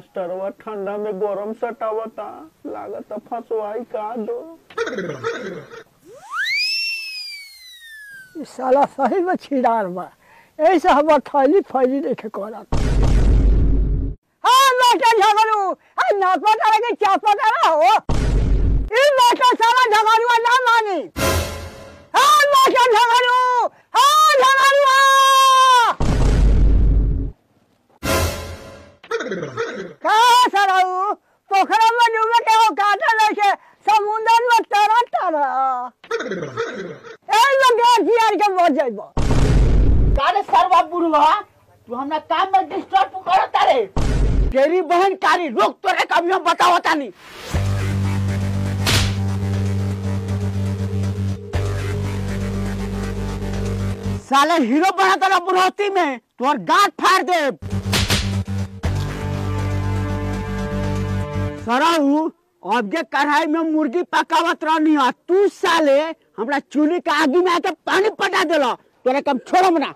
सरवा ठंडा में गरम सटावता, लागत फंसवाई का दो। साला सही में छिड़ार बा, ऐसे हम थैली फैली देखे करत हाँ बेटा झगड़ू हाँ ना पता लगे क्या पता हो ई बेटा साला झगड़ुआ ना मानी। का सराऊ पोखरा में डूबे के हो, काटा लेके समुंदर में तरा तरा। ए लगे जियार के मर जाइबो कारे सरवा बुढ़वा तू हमरा काम में डिस्टर्ब करता रे तेरी? बहन कारी, रोक तोरे कभी हम बताओ तानी साले हीरो बना तारा बुढ़ौती में तोर गांठ फाड़ दे। सराहू अब जे कढ़ाई में मुर्गी पकावत रहनी है, तू साले हमरा चूल्ही के आगे में आके पानी पटा देला। तोरे कम छोड़म ना।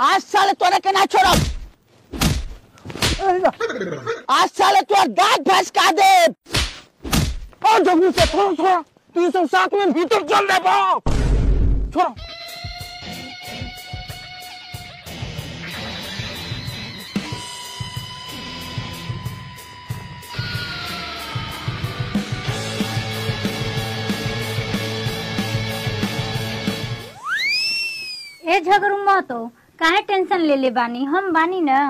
आज साले तोरे के ना छोड़म। आज साले तोर दांत भैंस का दे और जल्दी से थोड़ा थोड़ा तू सब साथ में भीतर चल दे बा छोड़ो। ए झगड़ू मत। हो काहे टेंशन ले ले बानी? हम बानी ना।